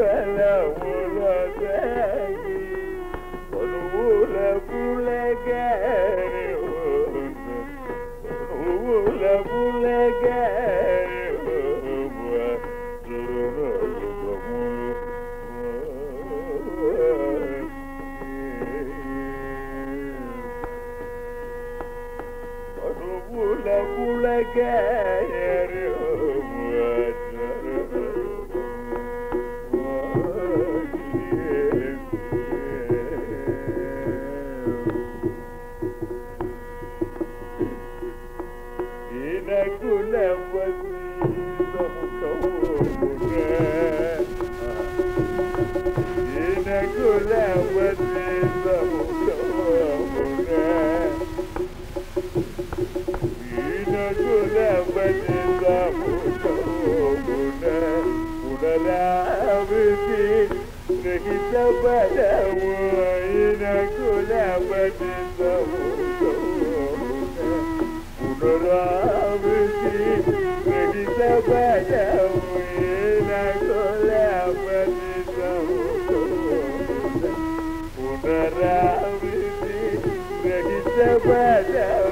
well, oh. ìjẹ́gbẹ́lẹ̀ wo ìnákú lẹ́wẹ́ ti sọ̀rọ̀ òdòdó àbísí ìjẹ́gbẹ́lẹ̀ wo ìnákú lẹ́wẹ́ ti sọ̀rọ̀ òdòdó àbísí ìjẹ́gbẹ́lẹ̀ wo.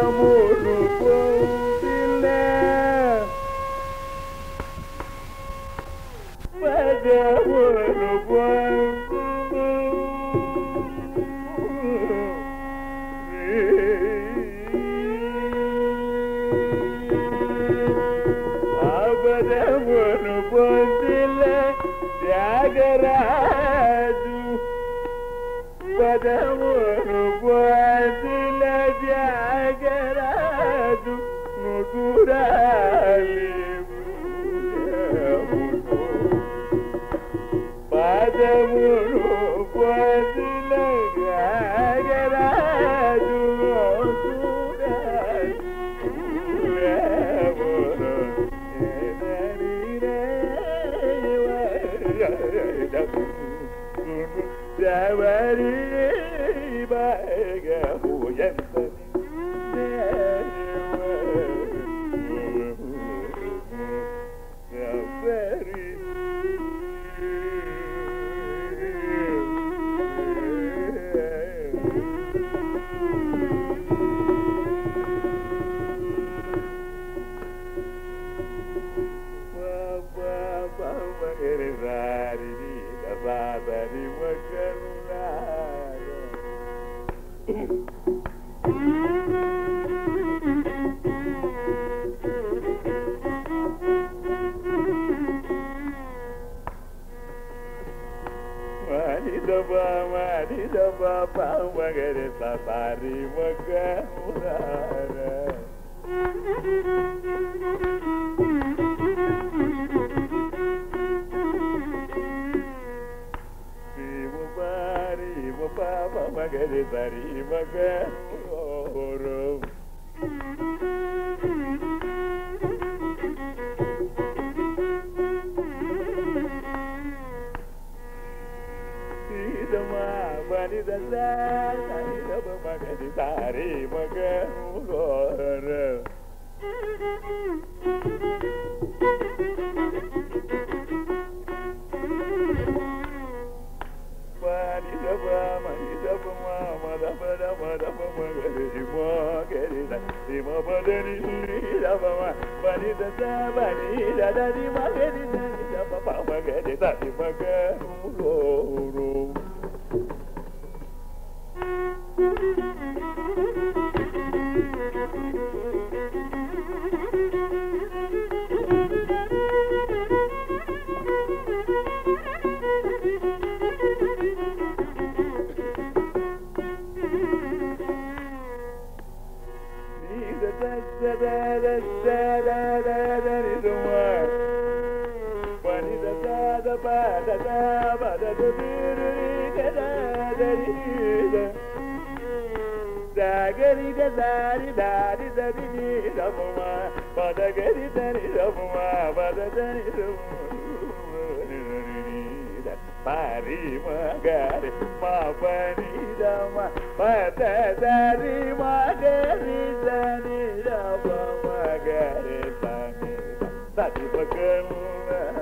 amor. தடிபகல்ல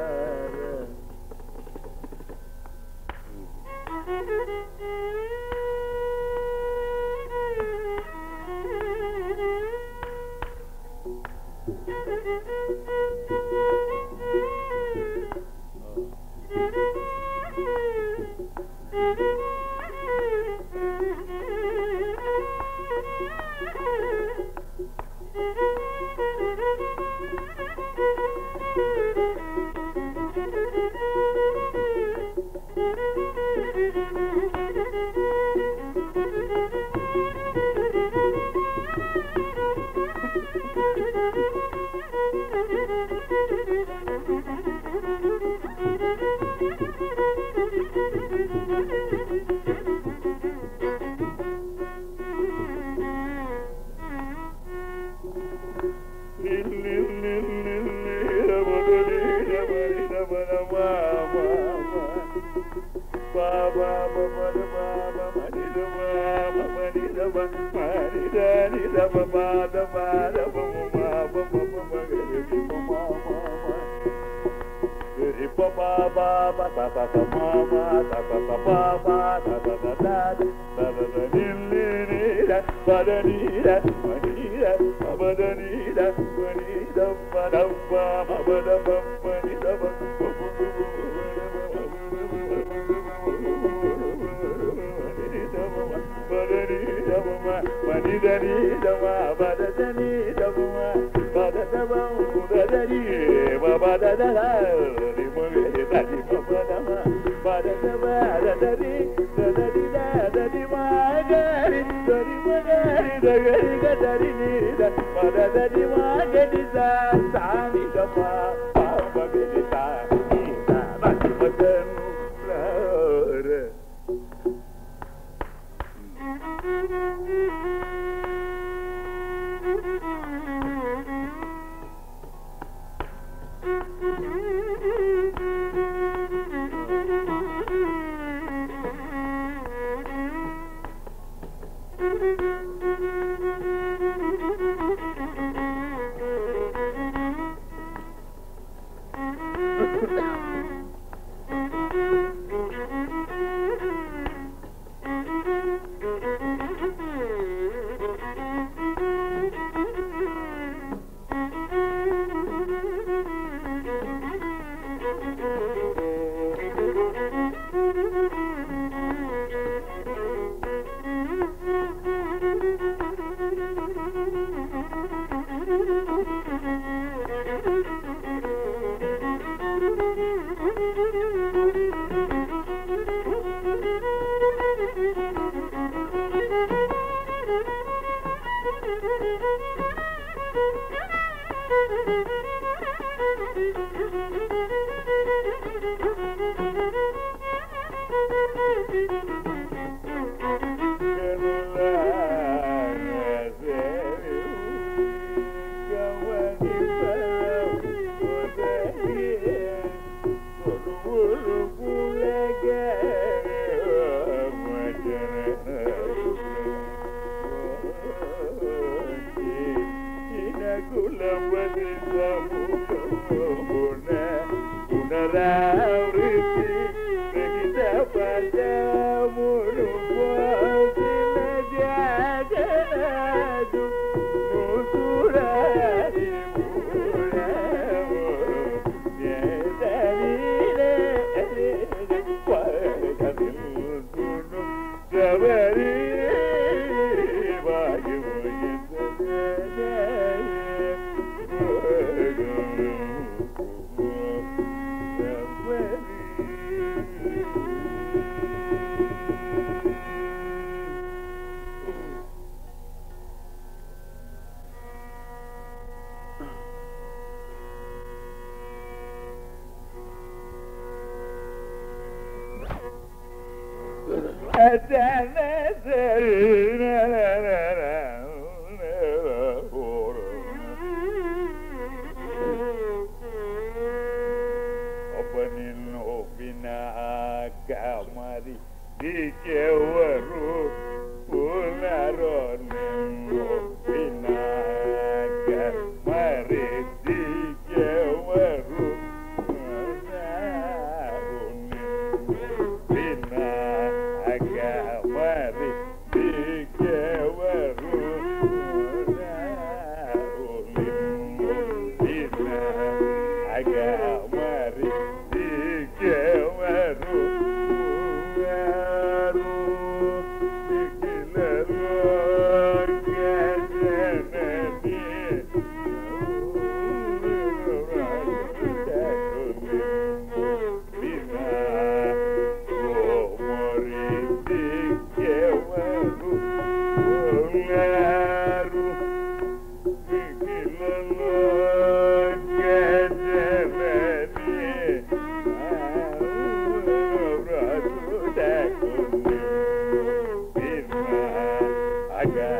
again.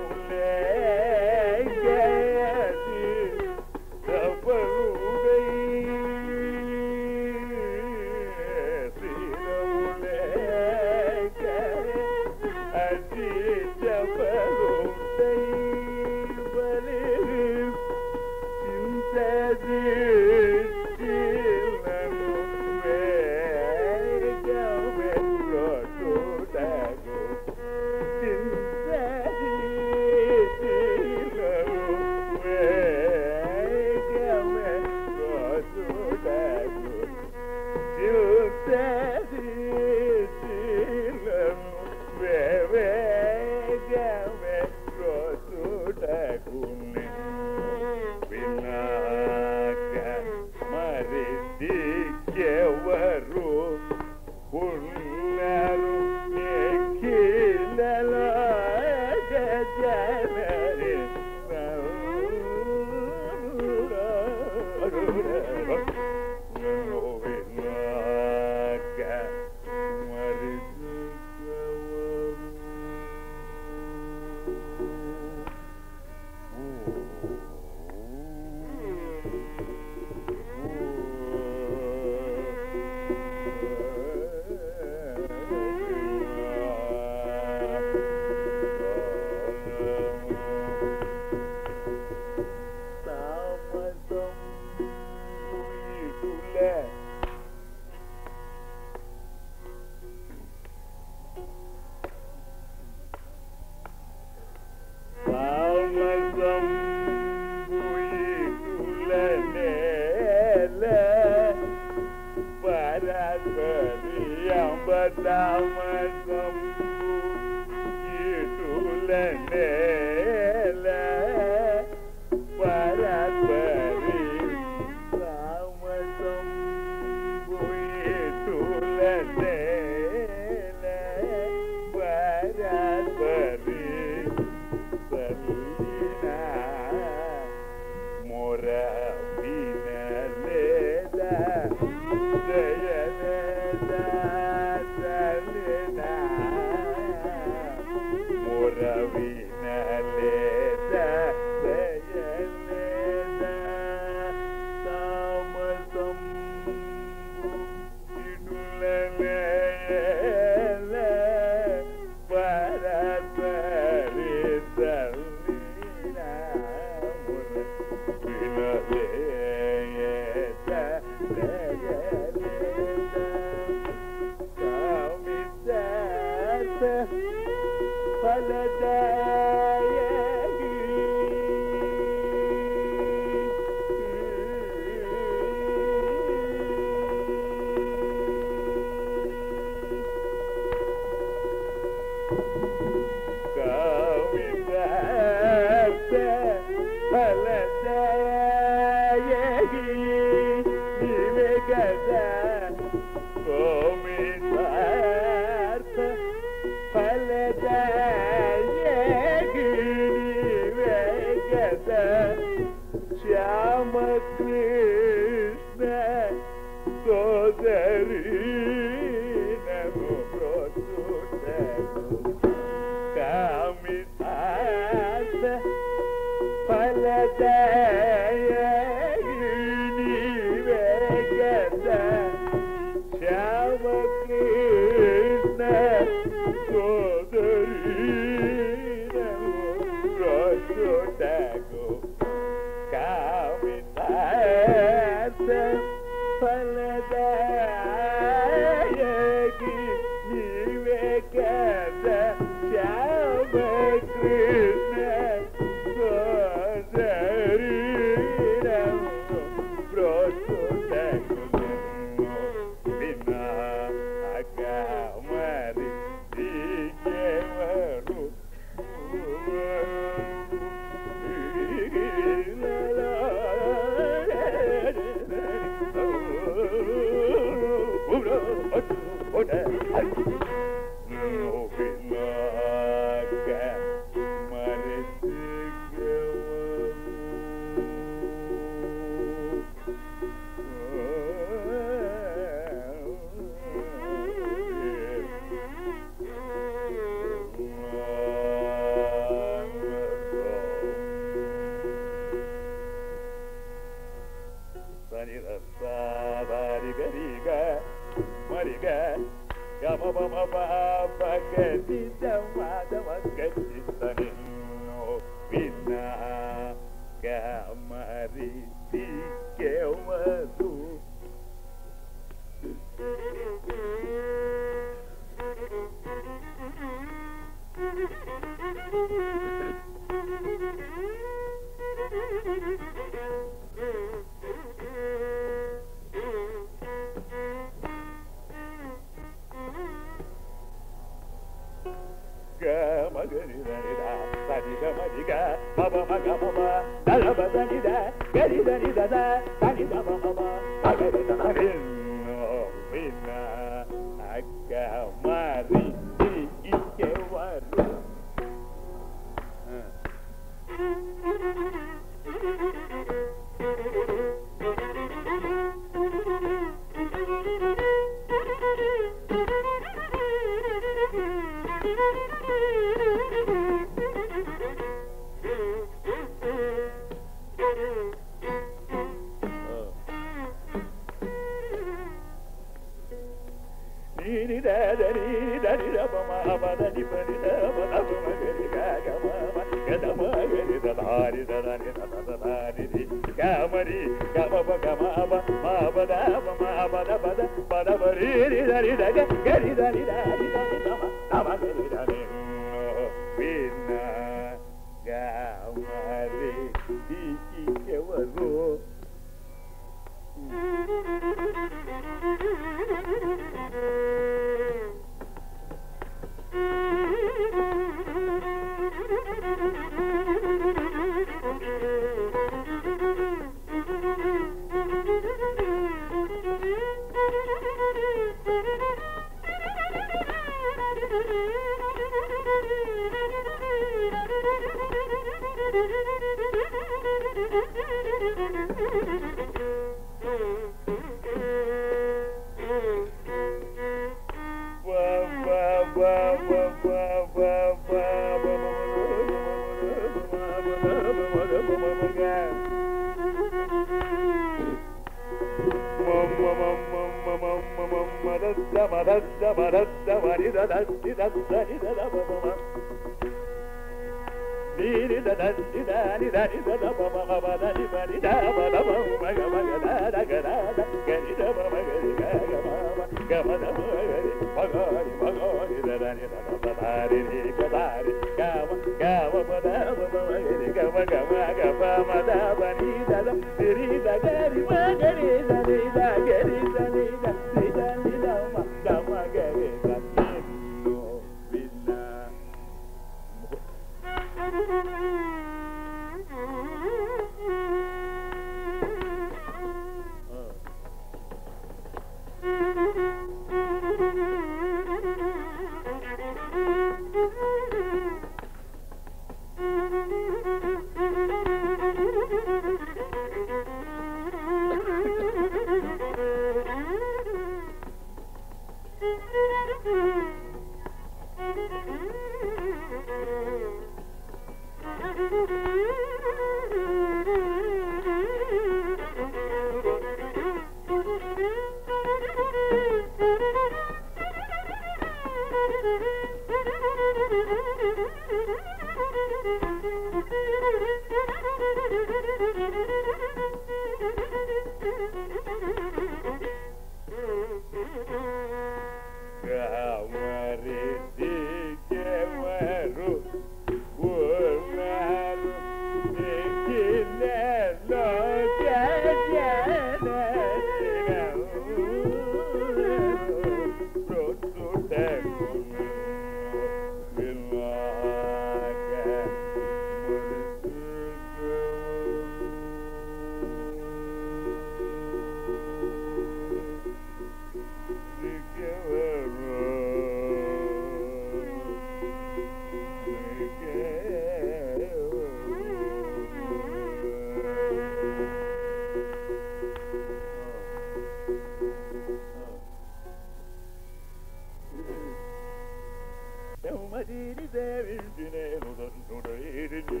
Madine verdine, nudan nurayirine.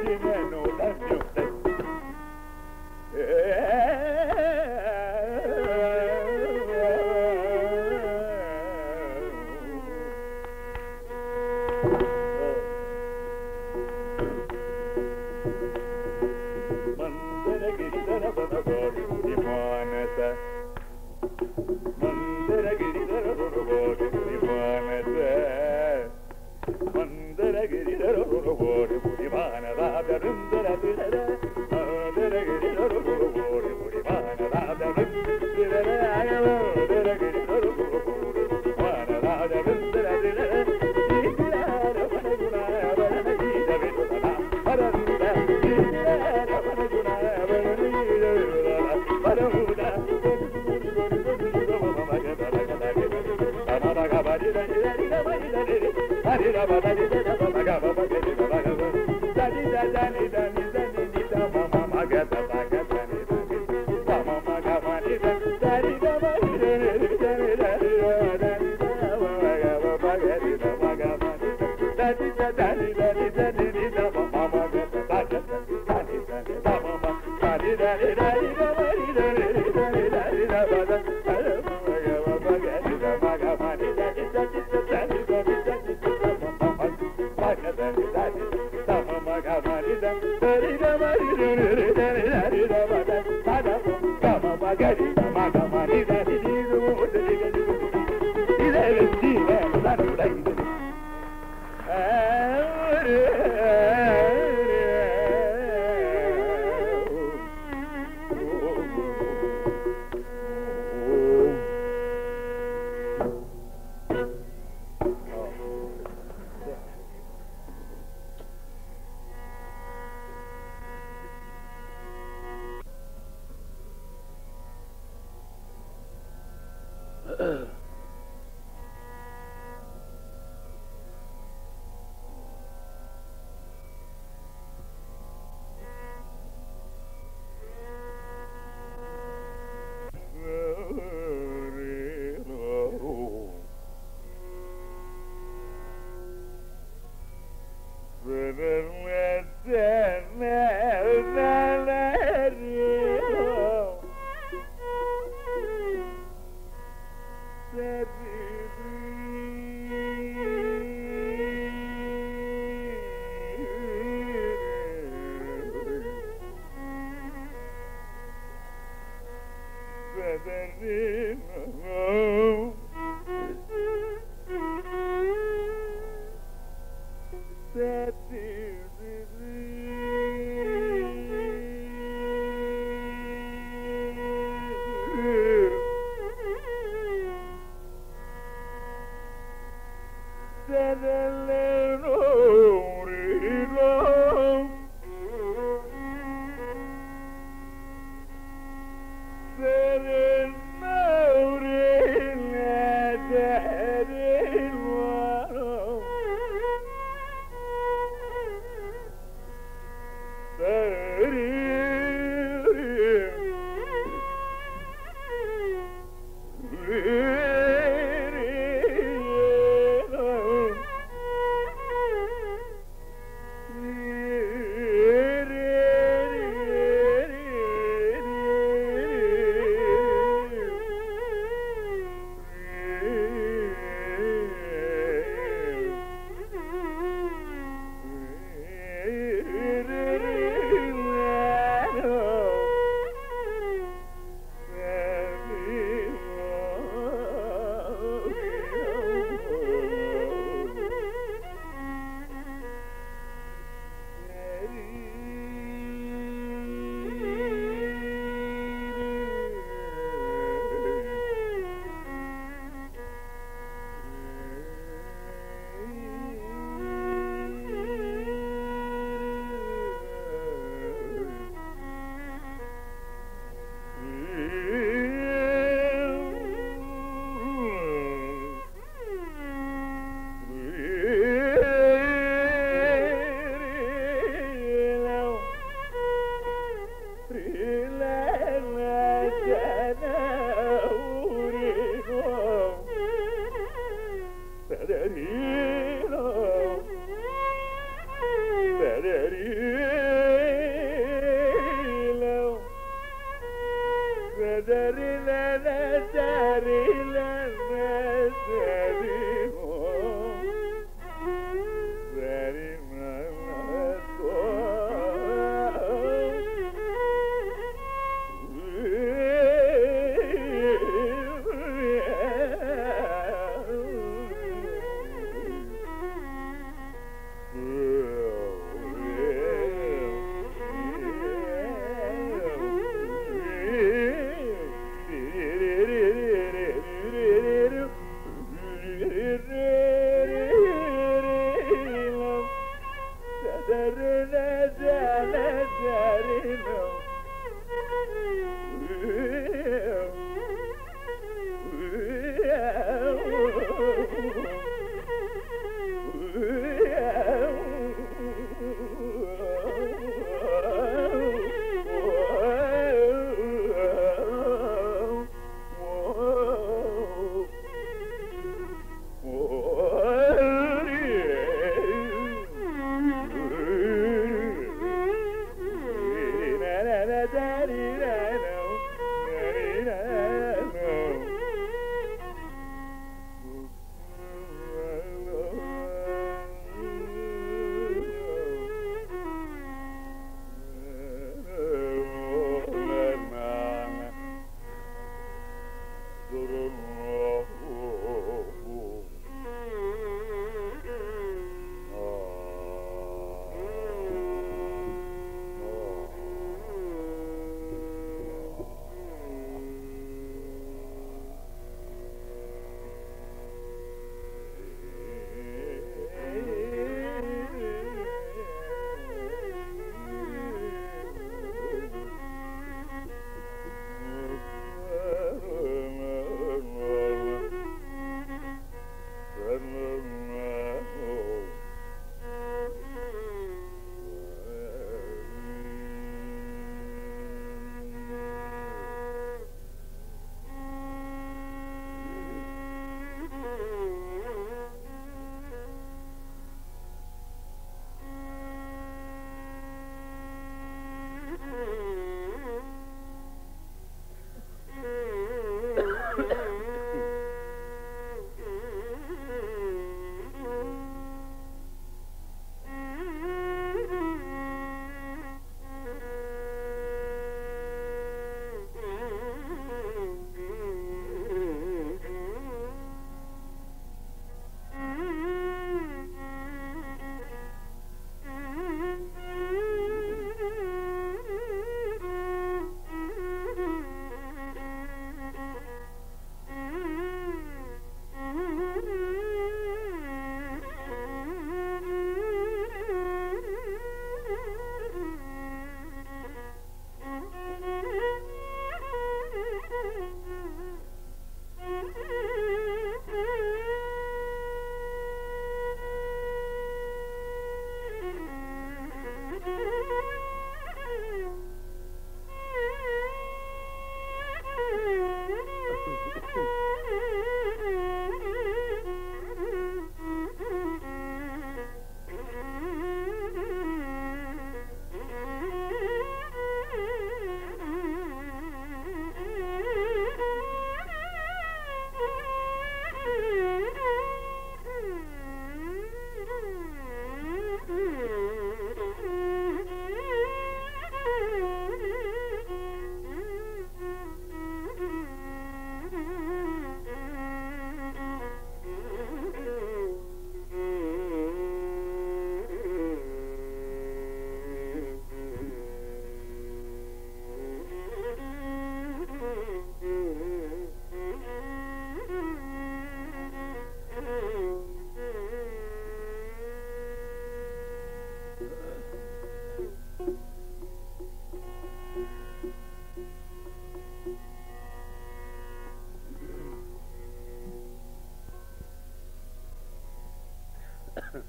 My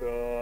God.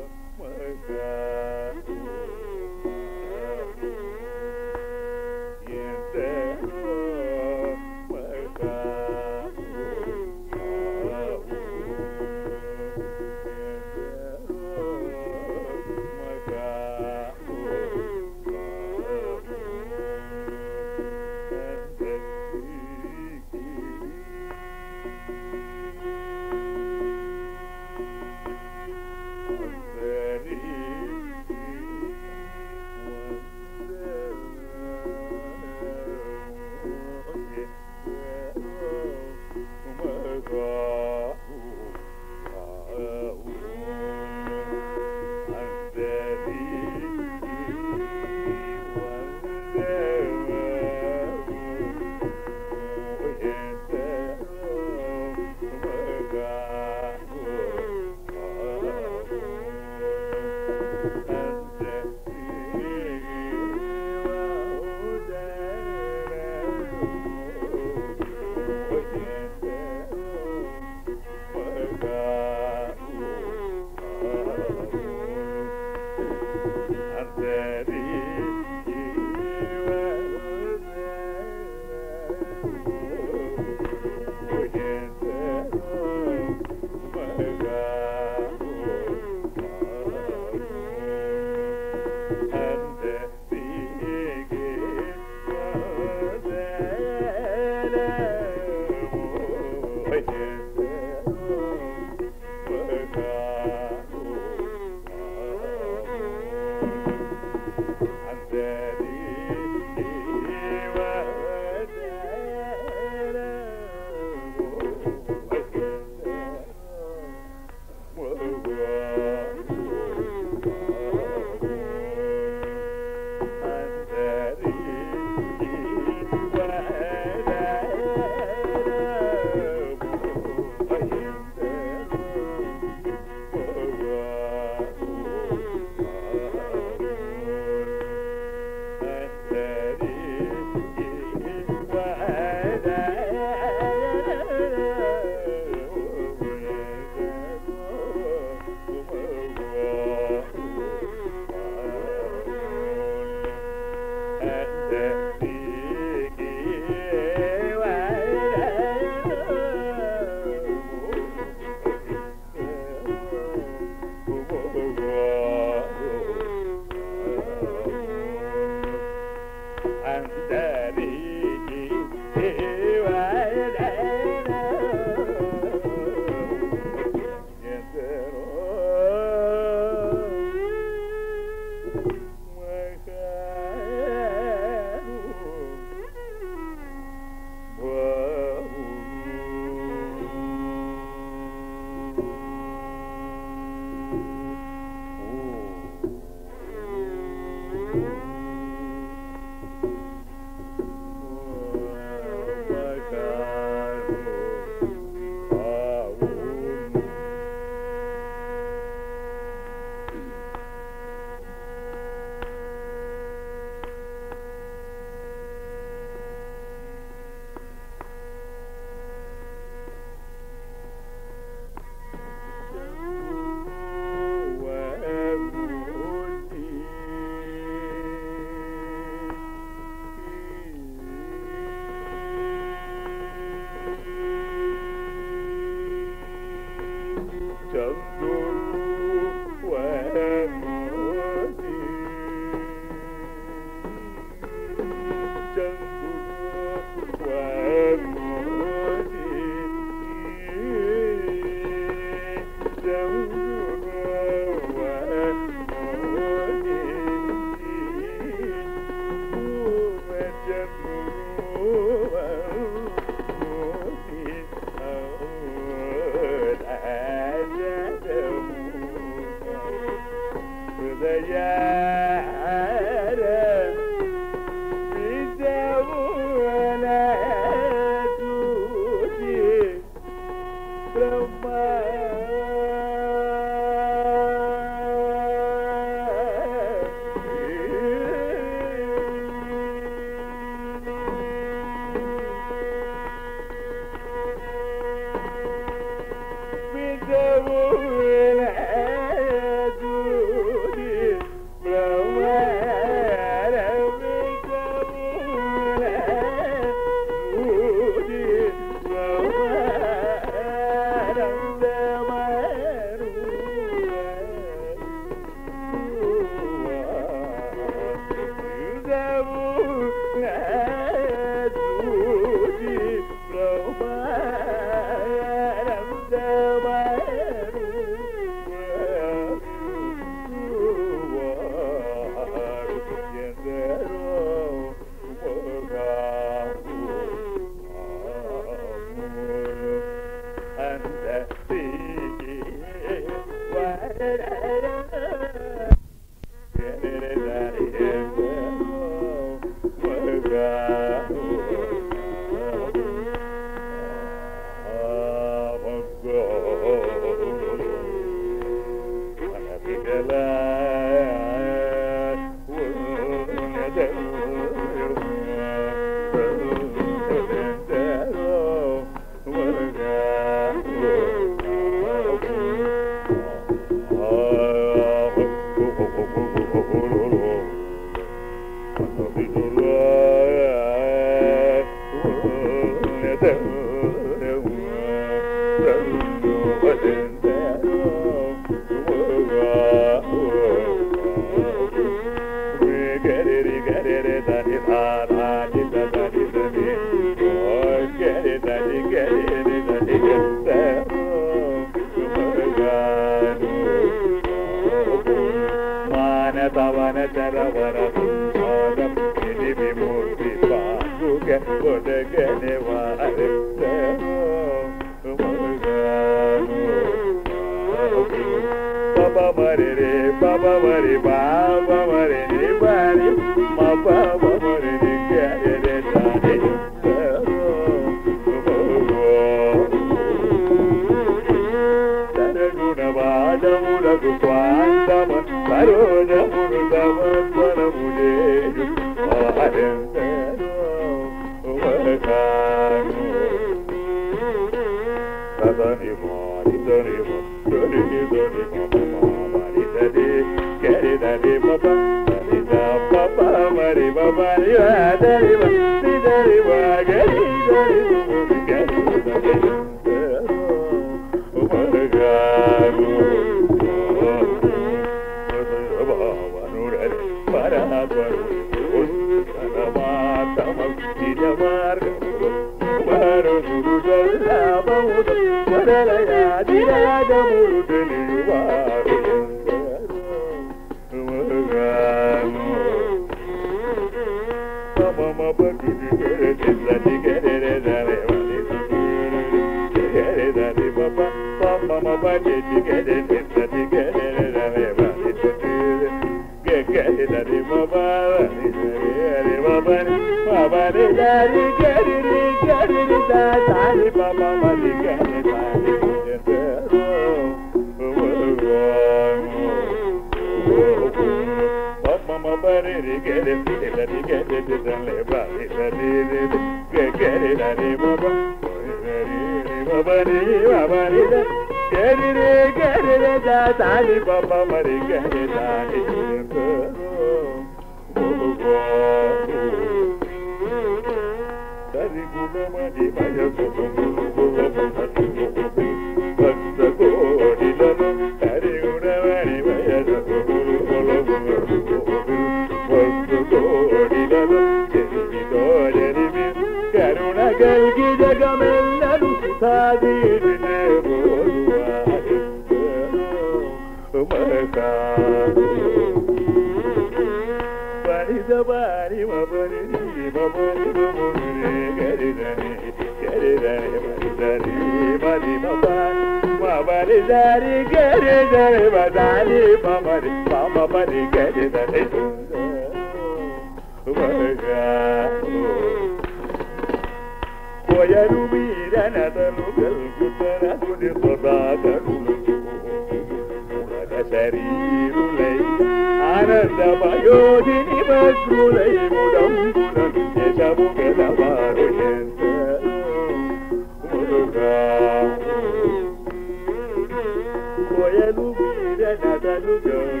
da luga, da da.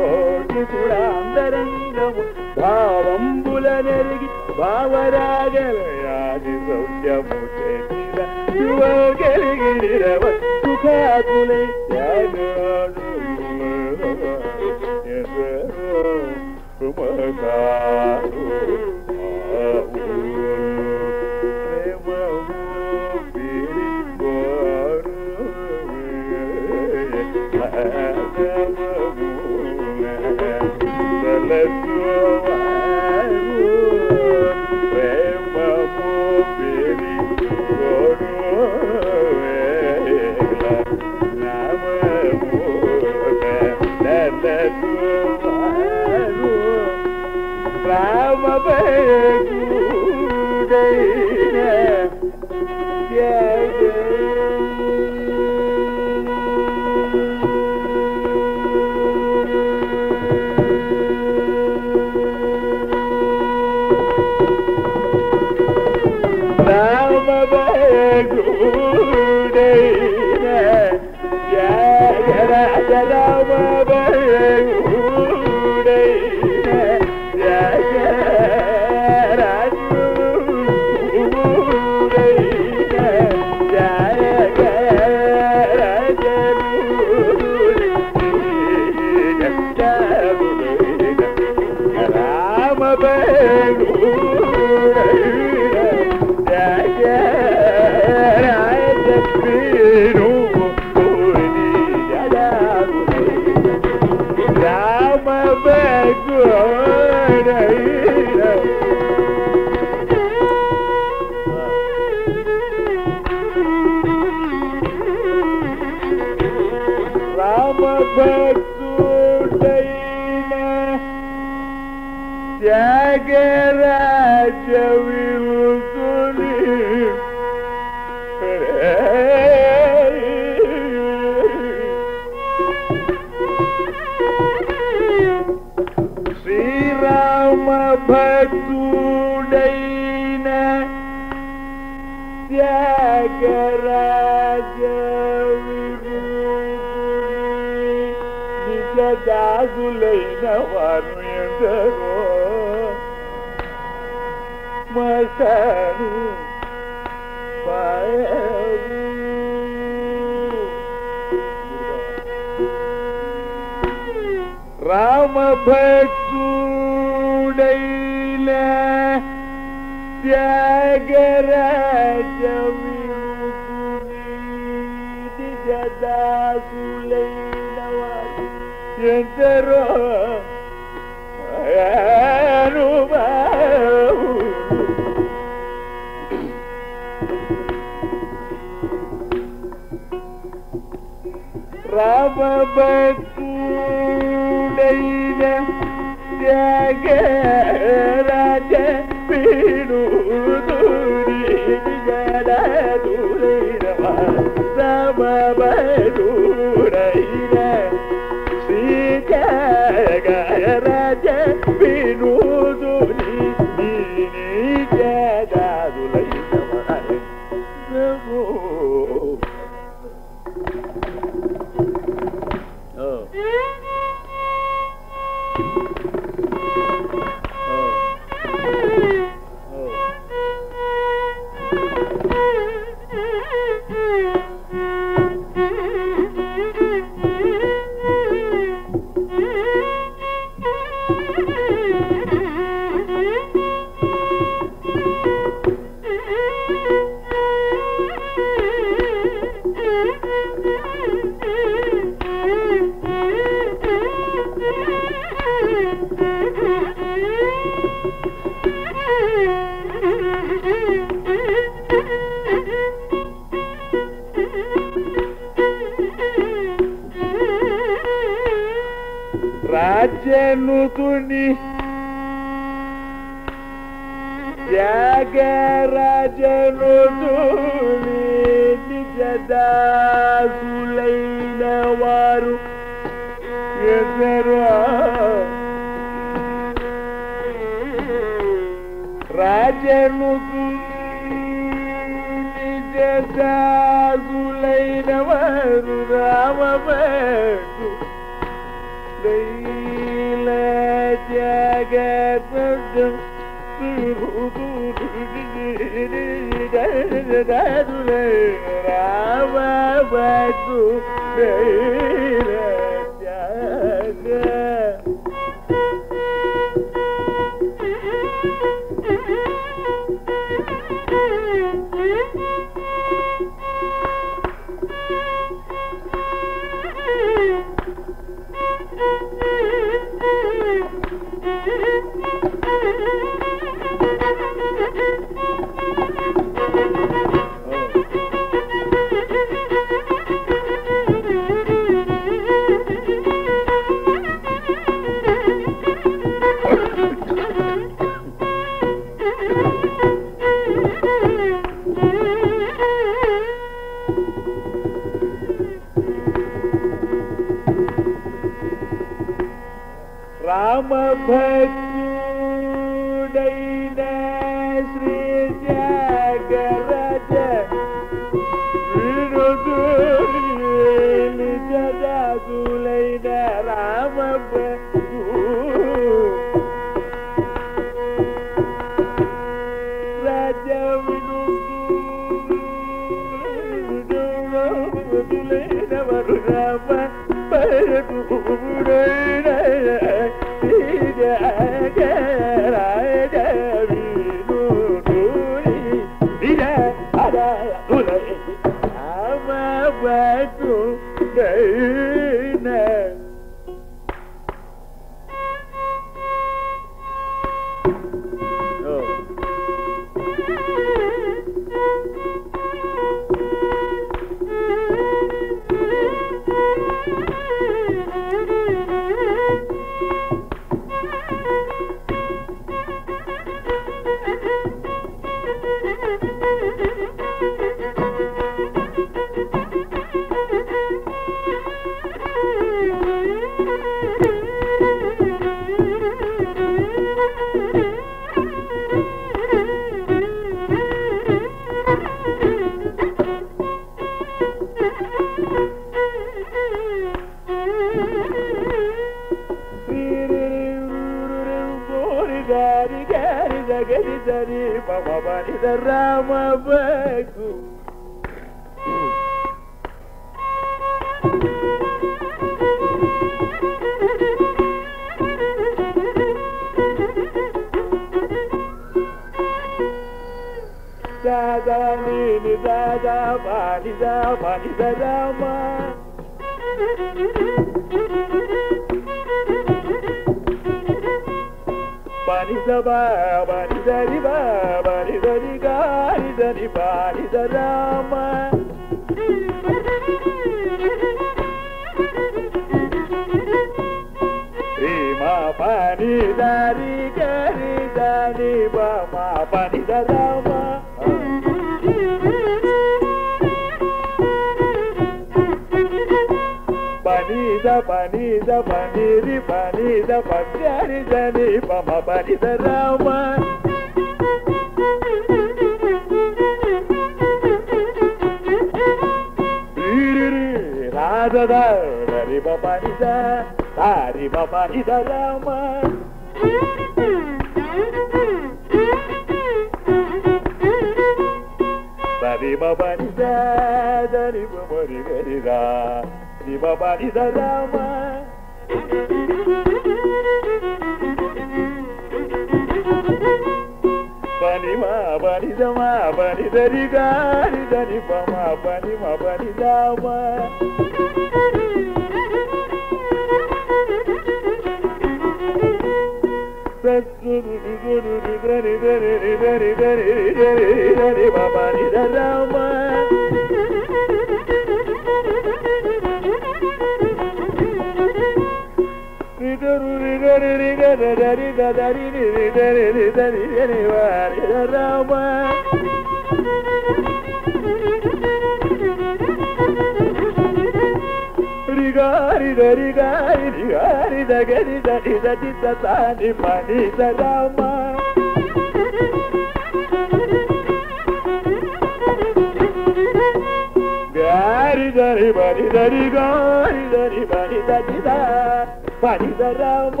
పనిదరామ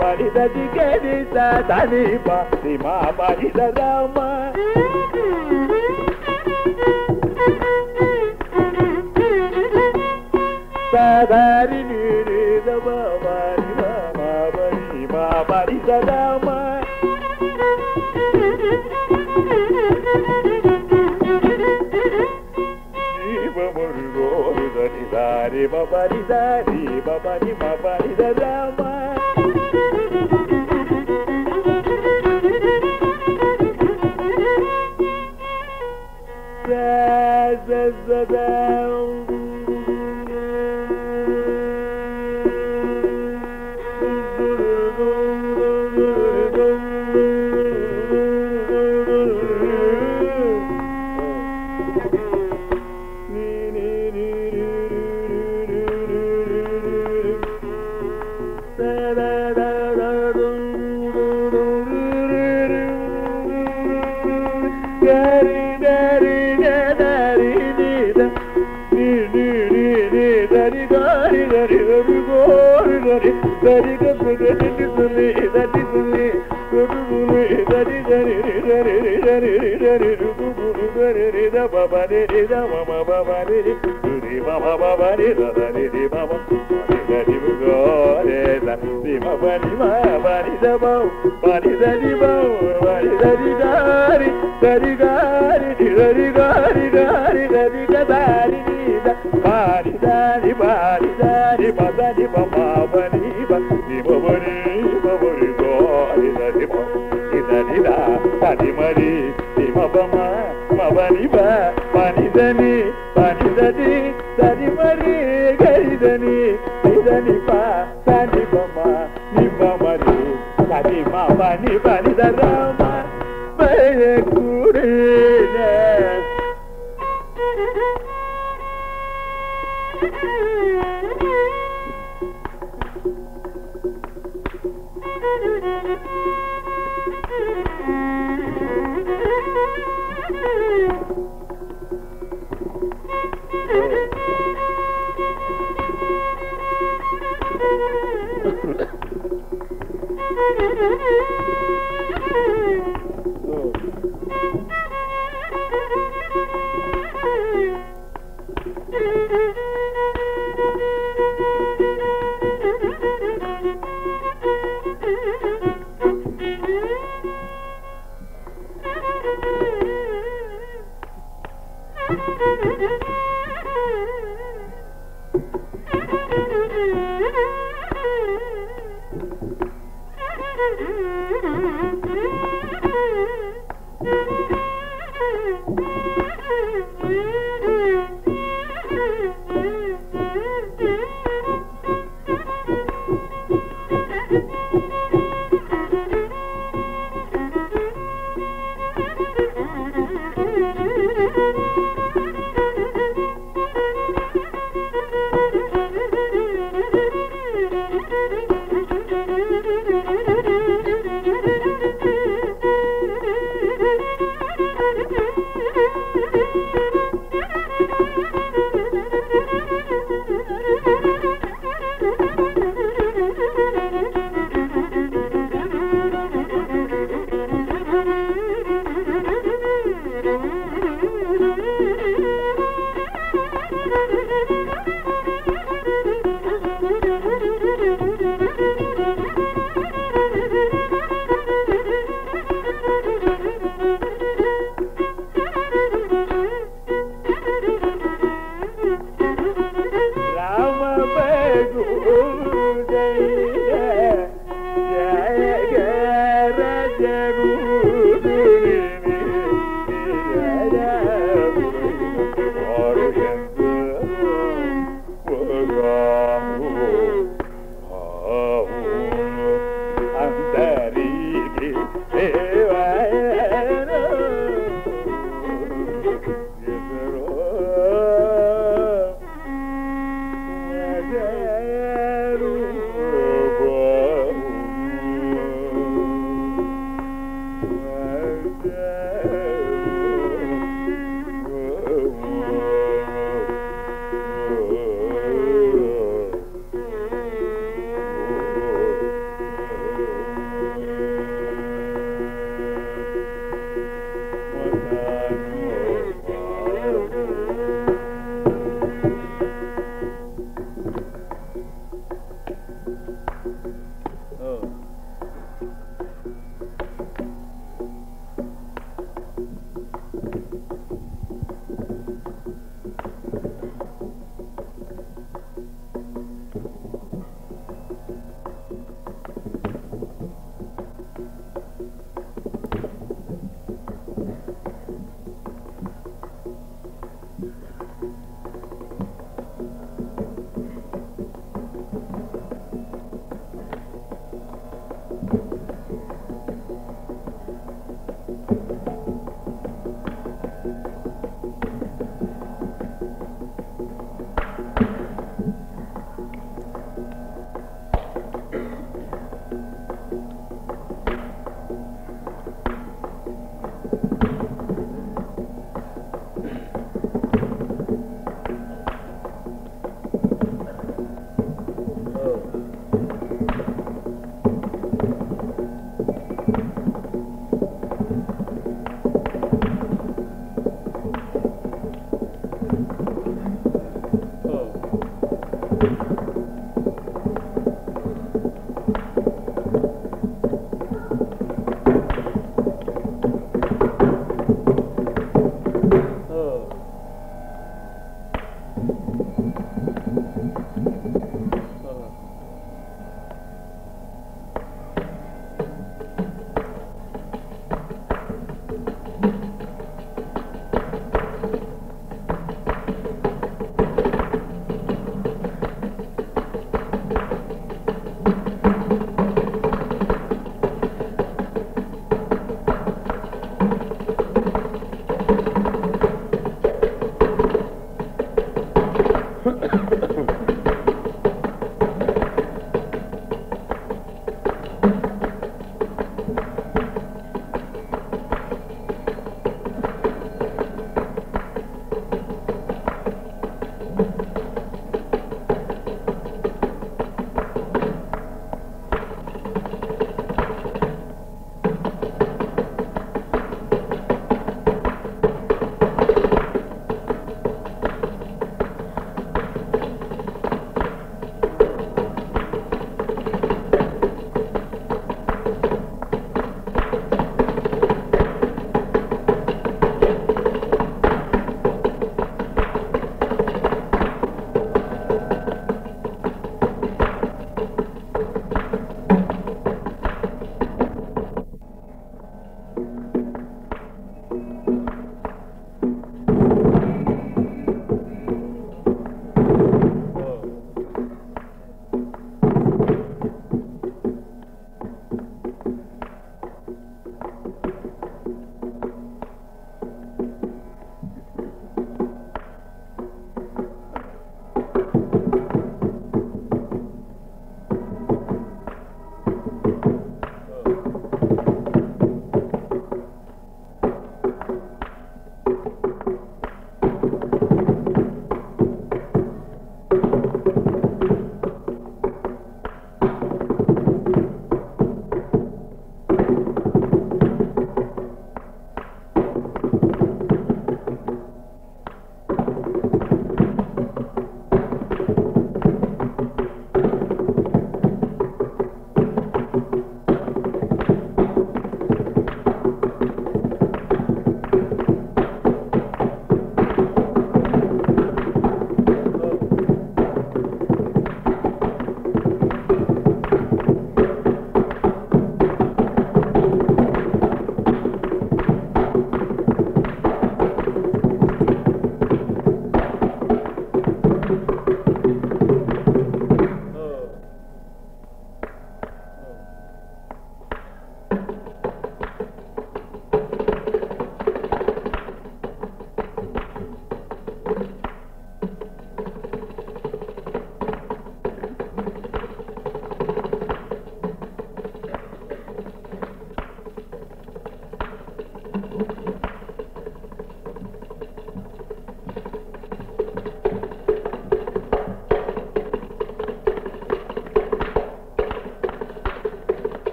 పనిదటి గణిత ధని పని మా పనిదరామ సాధారి నీరే బాబా మా Baba, ba di baba. di ba రి రి రి రి రి రి రి రి రి రు గు గు రు గు రి రి da ba ba ri ri da ma ma ba ba ri ri ru ri ma ma ba ba ri da da ri ri ma ma ri da ri bu go re da ri ma ba ri ma ba ri da ba ba ri da ri ba ba ri da ri da ri da ri ga ri ri da ri ga ri ga ri da ri ga da ri ri da ba ri da ri ba ri da ri ba da ri ba ba தனிமரி திமபம மபனிப பனிதனி பனிதனி தனிமரி கரிதனி நிதனிப தனிபம நிபமரி தனிம பனி பனிதரம்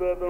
Yeah.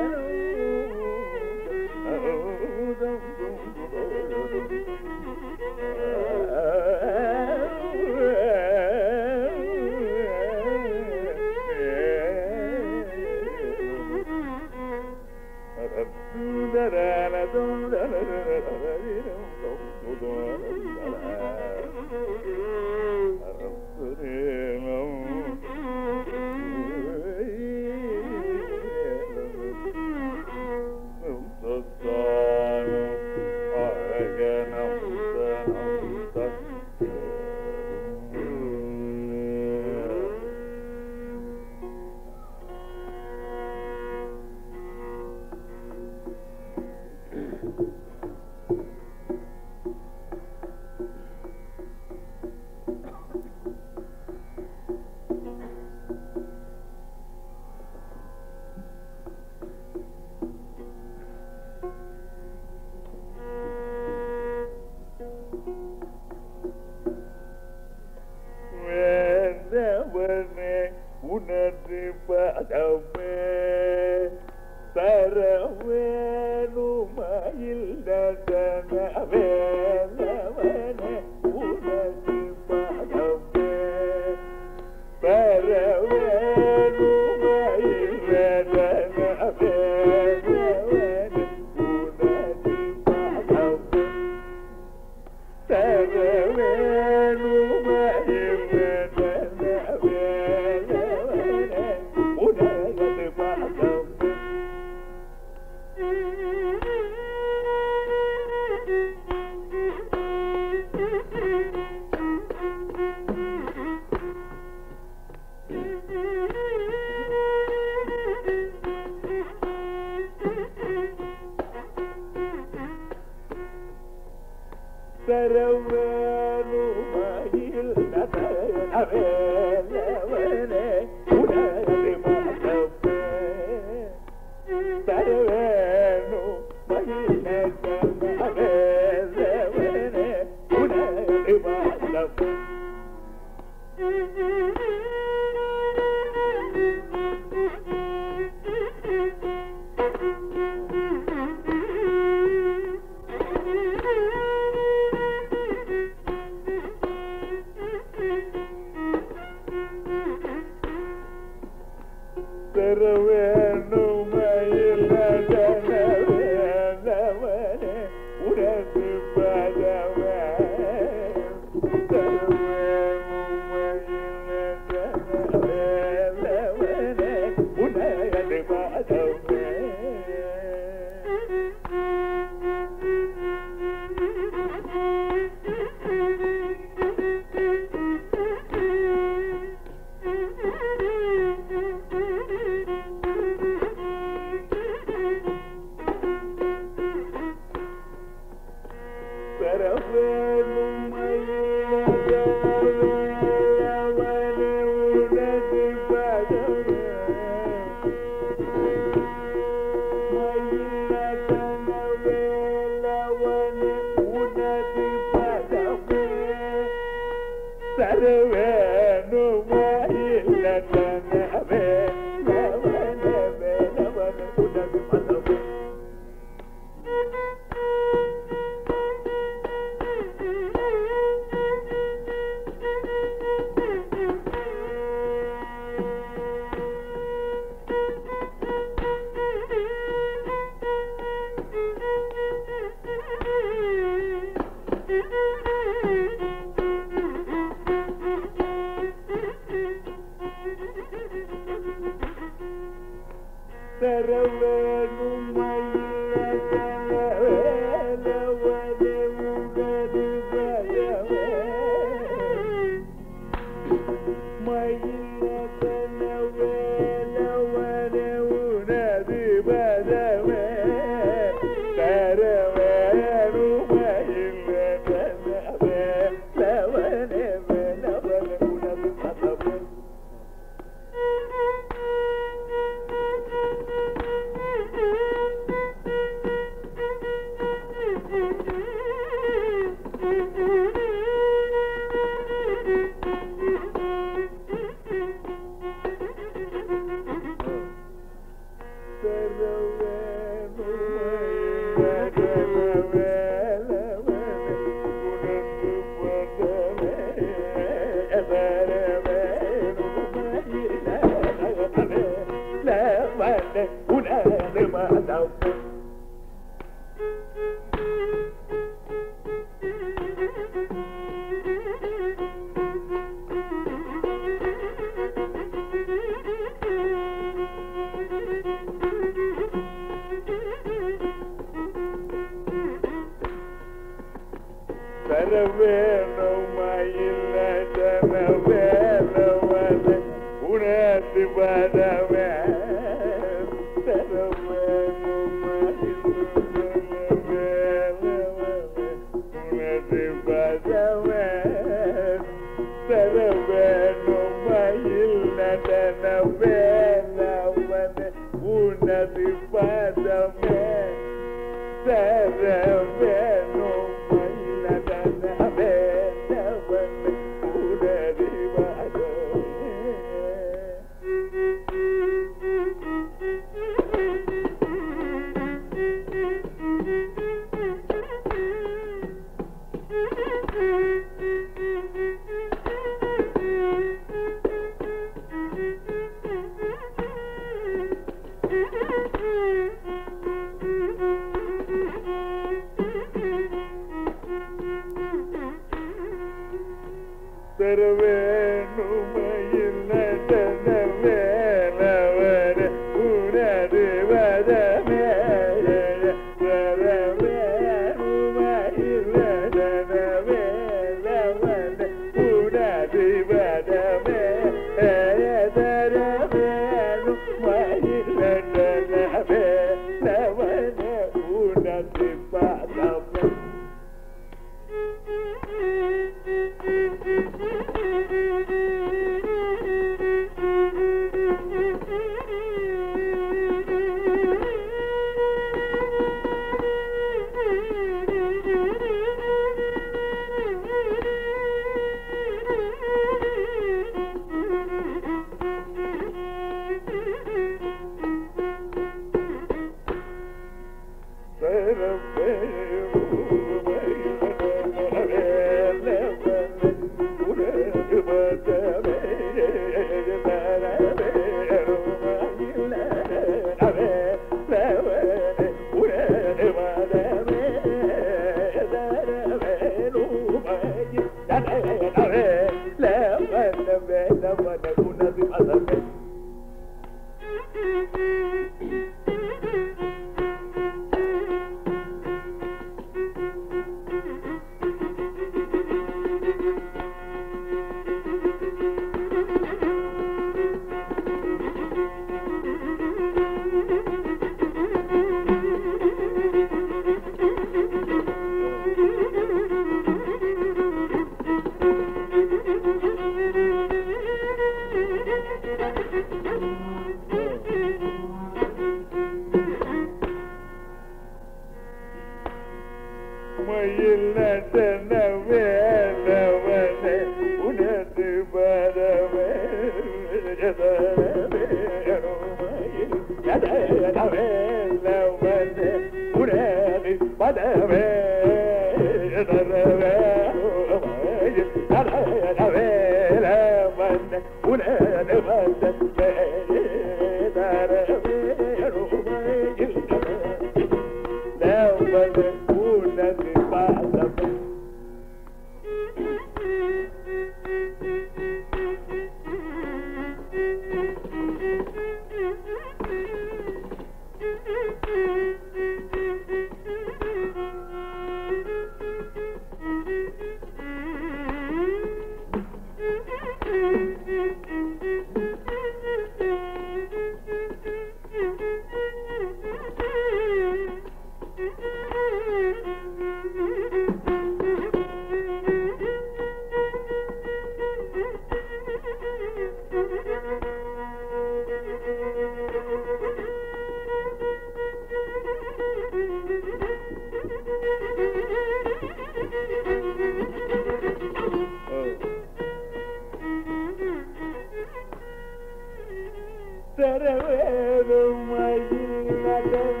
தர வேணும் மயில் நடந்த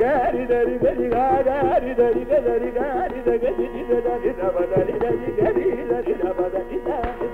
సాంద్రానందానుబోధాత్మకం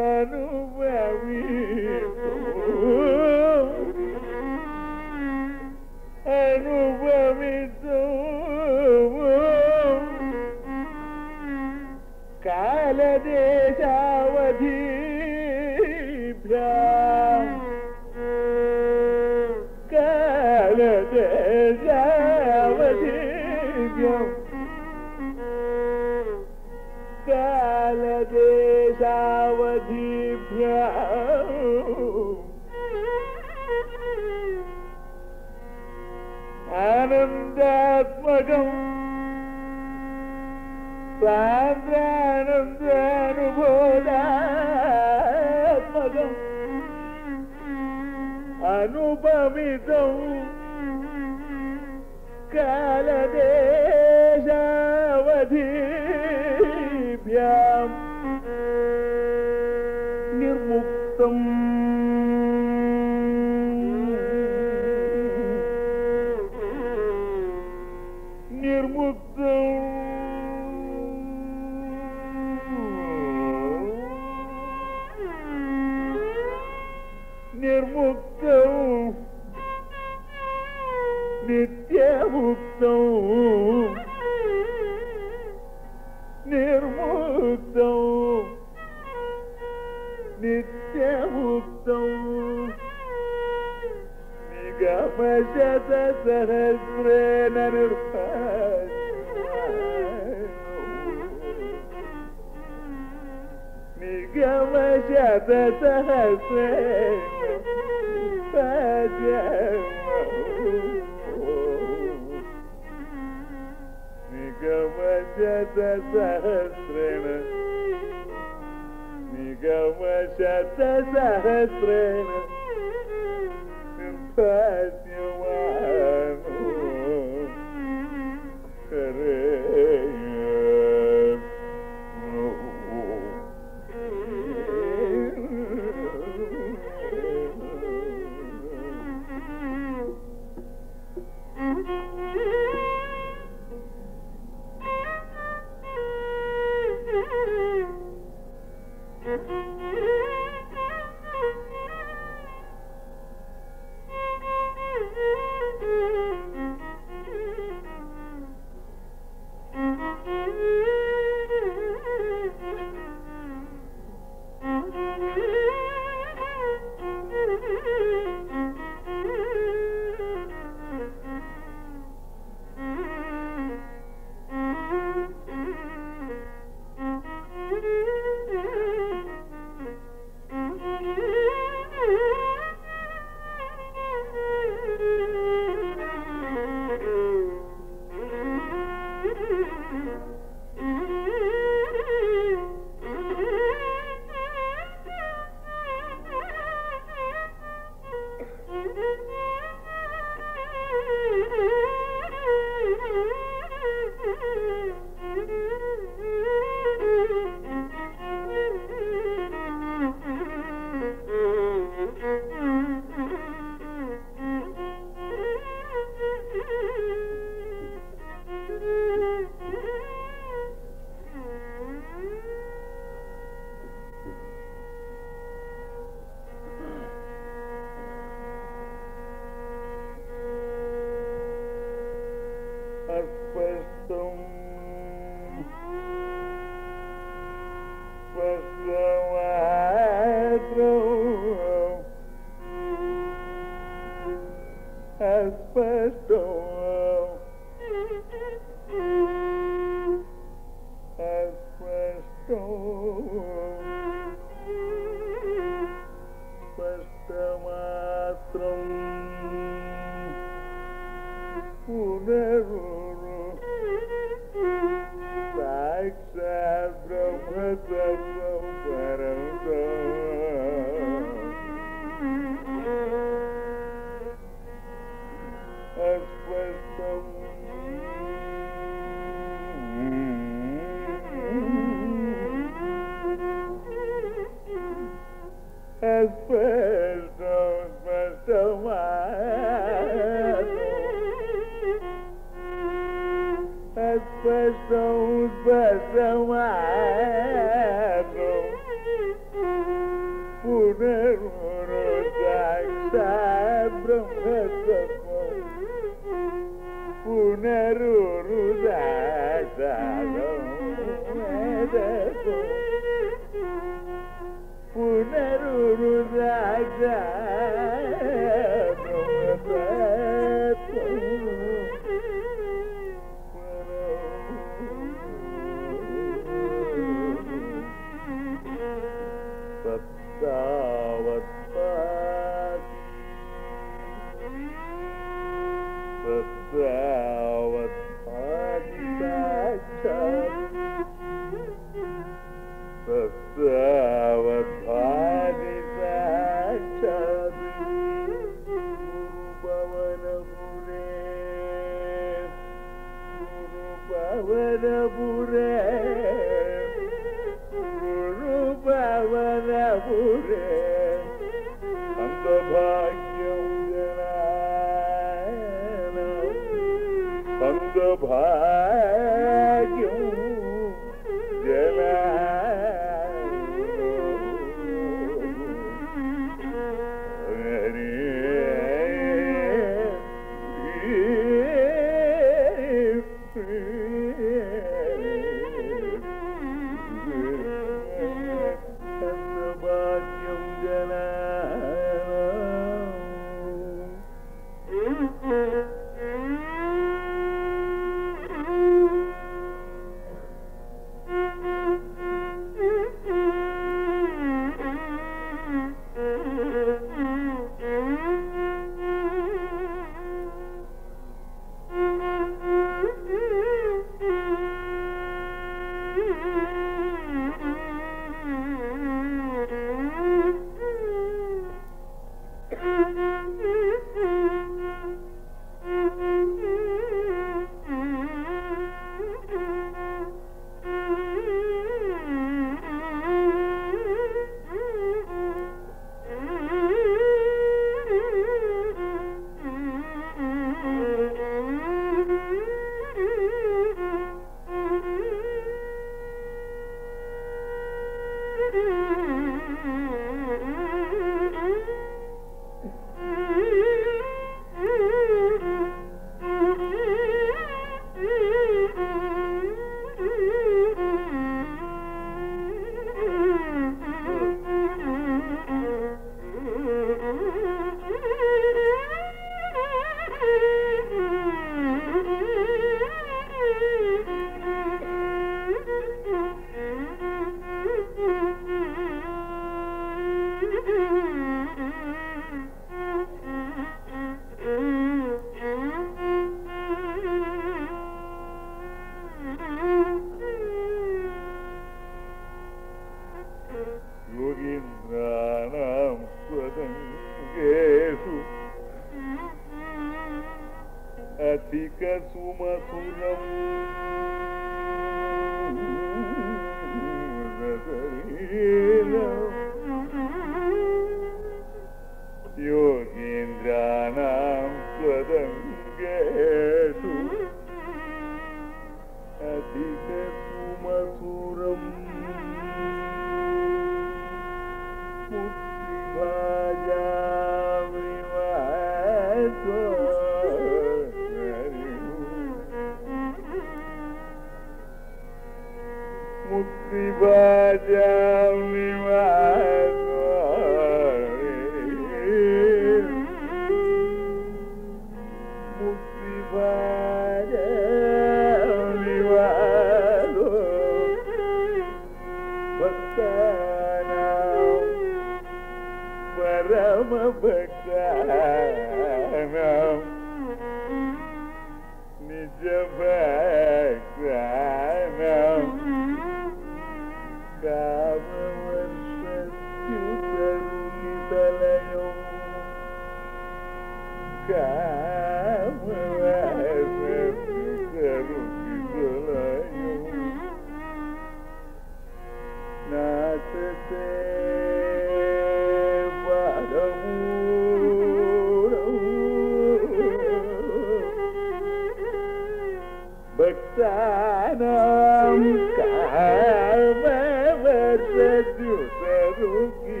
bhaktanam kaave vaje dusaruki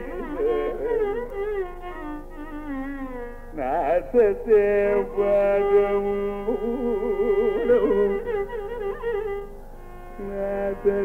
naase bhagam naase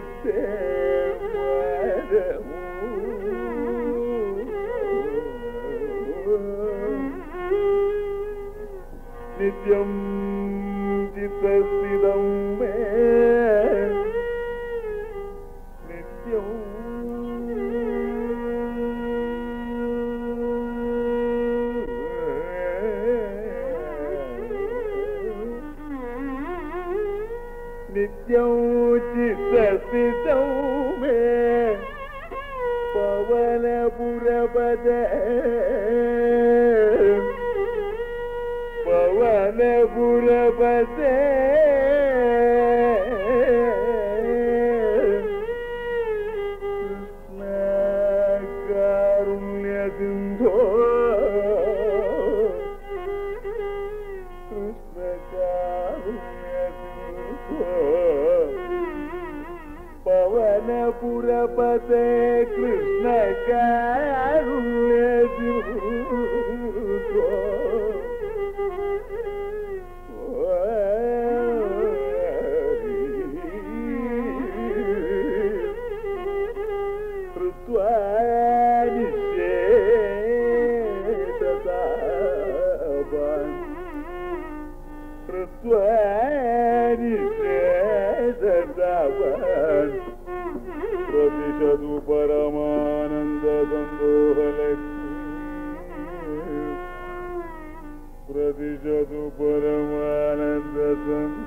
जदु परमानंद संग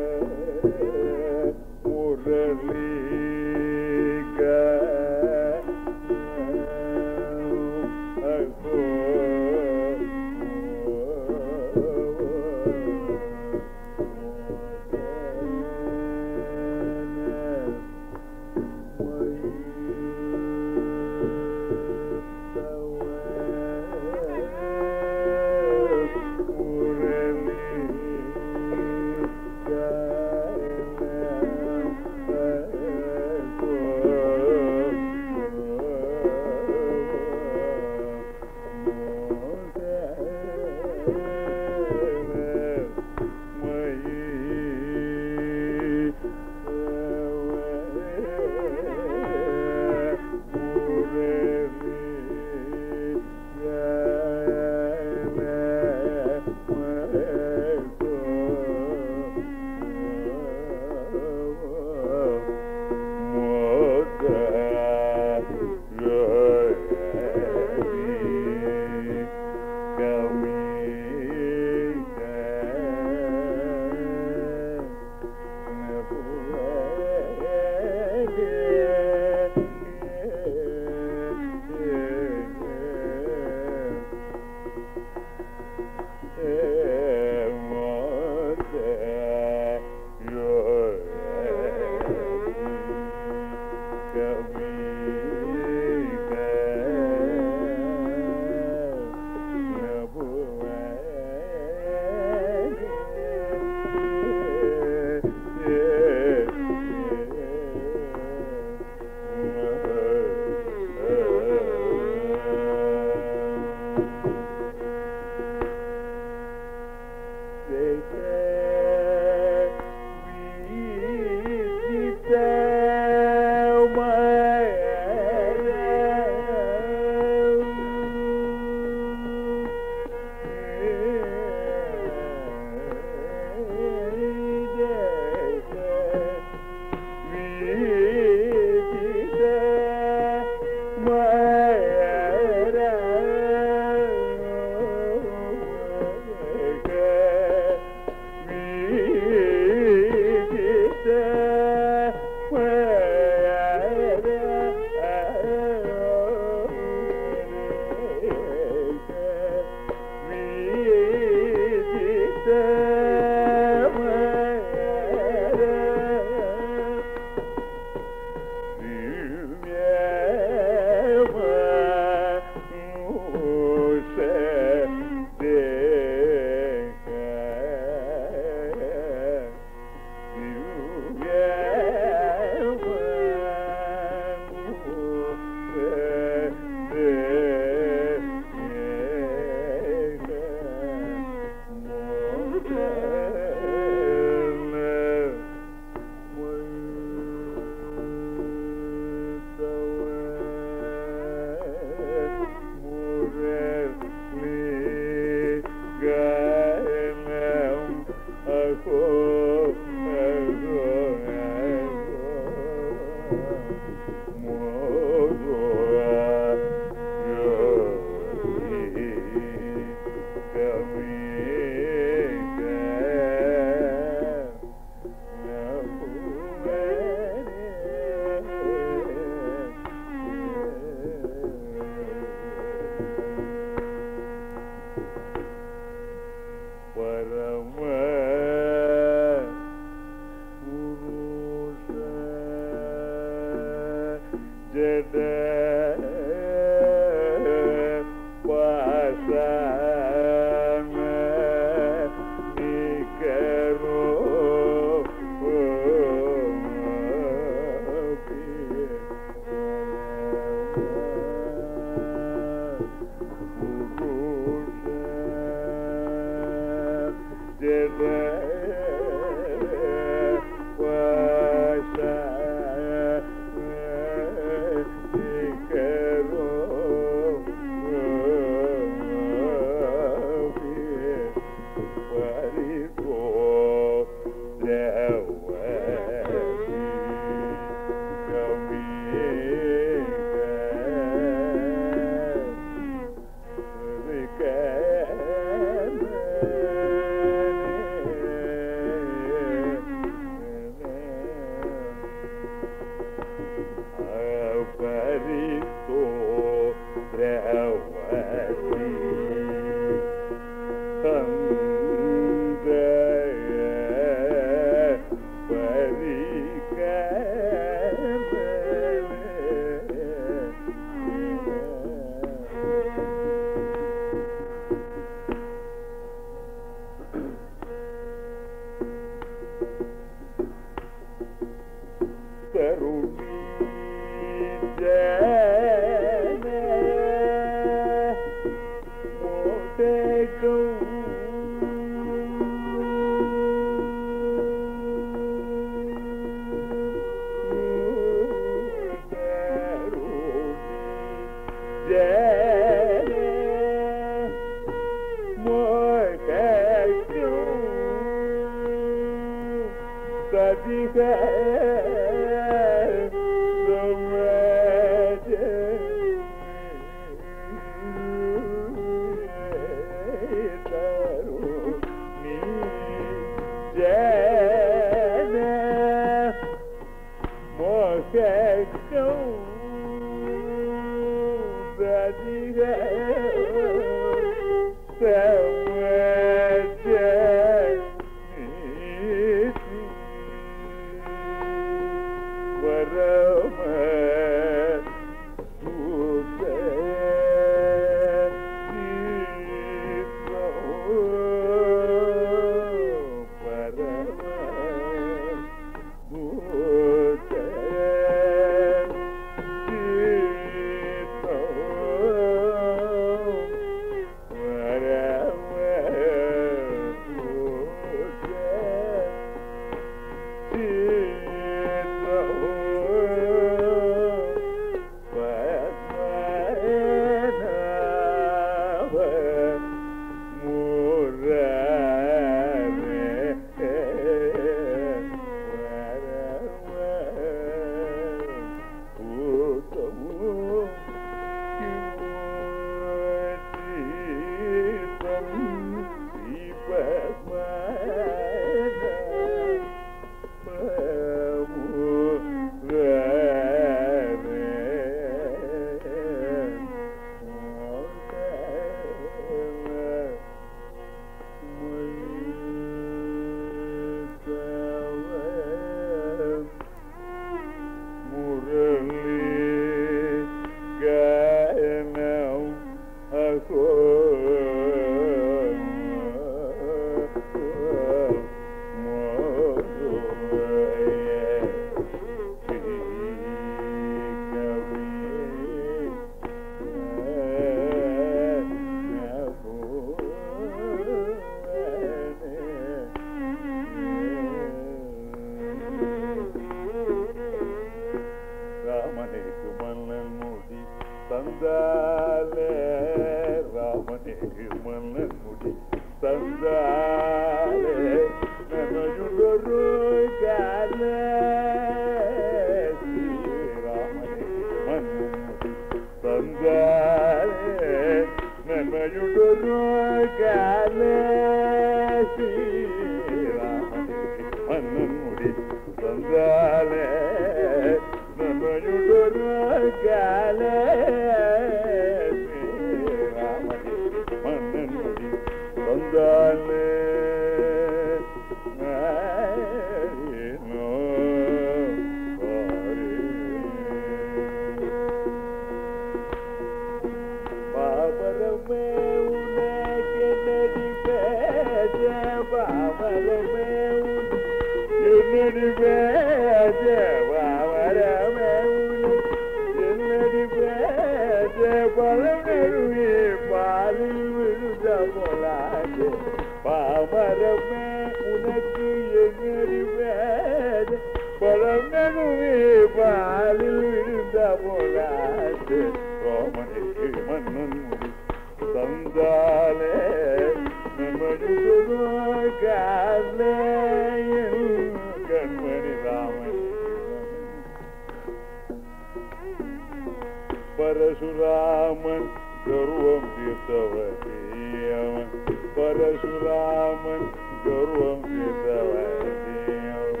பரசுராமன் கர்வம் தீர்த்தவதேவன் பரசுராமன் கர்வம் தீர்த்தவதேவன்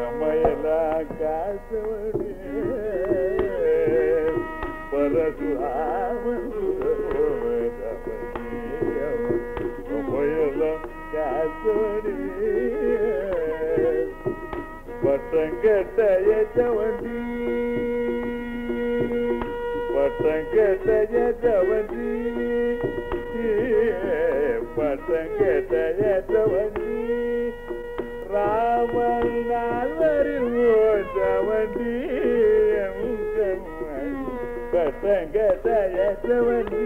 நம்மையெல்லாம் காத்தவனே பரசுராமன் கர்வம் நம்மையெல்லாம் காத்தவனே பட்டம் கட்ட ஏற்றவண்டி பசங்கட்டையதவன்றி பசங்கட்டையதவன்றி ராமன் நால்வரில் ஓட்டவன்றி பசங்கட்டையதவன்றி